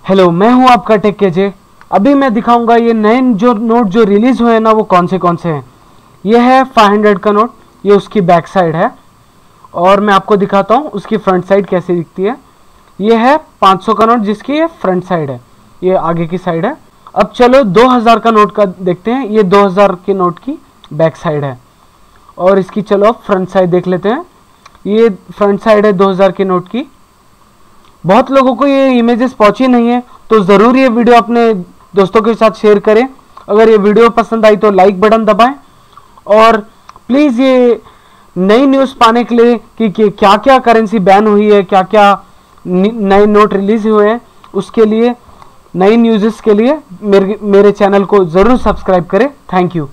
Hello मैं हूँ आपका टेक केजे अभी मैं दिखाऊँगा ये नए जो नोट जो रिलीज़ हुए हैं ना, वो कौन से कौन से हैं। ये है 500 का नोट ये उसकी बैक साइड है। और मैं आपको दिखाता हूँ उसकी फ्रंट साइड कैसी दिखती है। ये है 500 का नोट जिसकी ये फ्रंट साइड है। ये आगे की साइड है। अब चलो 2000 का नोट का देखते हैं। ये 2000 के नोट की बैक साइड है। और इसकी चलो फ्रंट साइड देख लेते हैं। ये फ्रंट साइड है 2000 के नोट की। बहुत लोगों को ये इमेजेस पहुँची नहीं है तो ज़रूर ये वीडियो अपने दोस्तों के साथ शेयर करें। अगर ये वीडियो पसंद आई तो लाइक बटन दबाएँ और प्लीज़ ये नई न्यूज़ पाने के लिए कि, कि क्या क्या करेंसी बैन हुई है क्या क्या नए नोट रिलीज़ हुए हैं उसके लिए नई न्यूज़ के लिए मेरे मेरे चैनल को ज़रूर सब्सक्राइब करें। Thank you